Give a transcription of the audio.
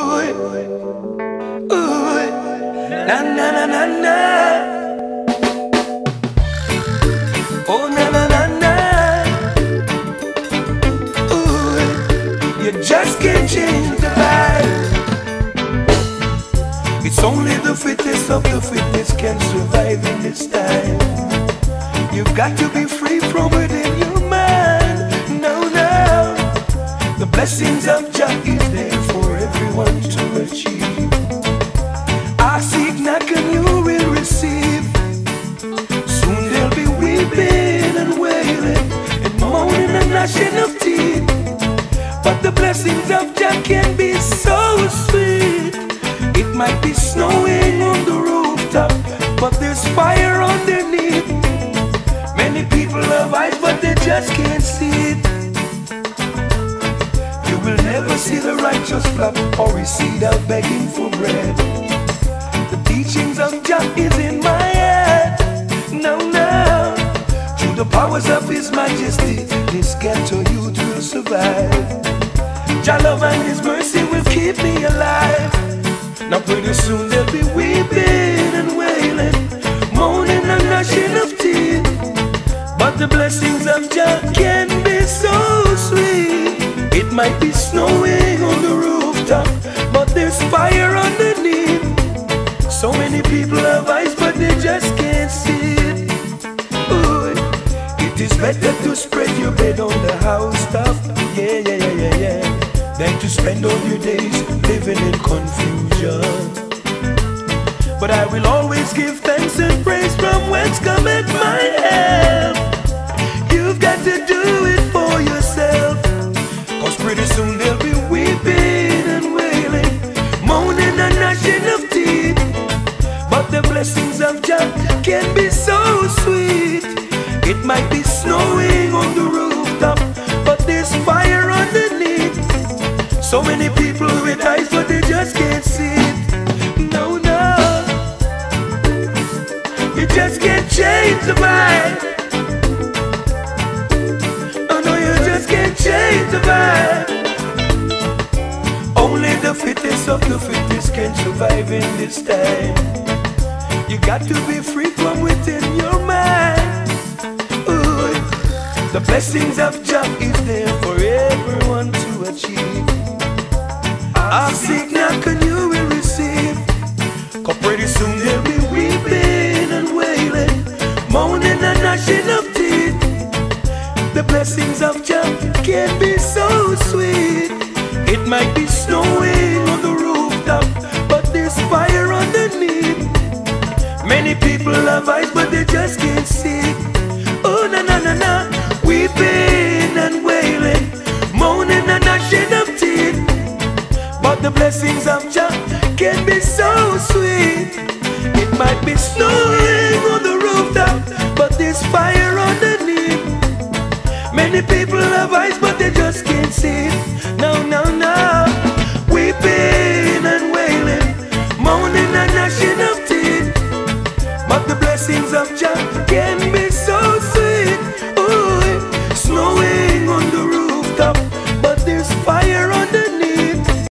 Ooh, ooh, na na na na na. Oh na na na na. Ooh, you just can't change the vibe. It's only the fittest of the fittest can survive in this time. You've got to be free from within your mind. No, no. The blessings of Jah is there everyone to achieve. I seek, you will receive. Soon there'll be weeping and wailing, and. But the blessings of Jah can be so sweet. It might be snowing see the righteous flop or receive out begging for bread. The teachings of Jah is in my head. No, no. Through the powers of His Majesty, this ghetto youth will survive. Jah love and His mercy will keep me alive. Now pretty soon they'll be weeping and wailing, moaning and gnashing of teeth. But the blessings of Jah can be might be snowing on the rooftop, but there's fire underneath. So many people have eyes, but they just can't see it. Ooh, it is better to spread your bed on the housetop, yeah, yeah, yeah, yeah, yeah, than to spend all your days living in confusion. But I will always give thanks and praise from whence cometh my help. Can be so sweet. It might be snowing on the rooftop, but there's fire underneath. So many people with eyes, but they just can't see it. No, no. You just can't change the mind. Oh no, you just can't change the vibe. Only the fittest of the fittest can survive in this time. You got to be free from within your mind. Ooh, the blessings of Jah is there for everyone to achieve. Ask, seek, you will receive. Cause pretty soon there'll be weeping and wailing, moaning and gnashing of teeth. The blessings of Jah can't be they just can't see. Oh na na na na, weeping and wailing, moaning and gnashing of teeth. But the blessings of Jah can be so sweet. It might be snowing on the rooftop, but there's fire underneath. Many people have eyes, but they just can't see it.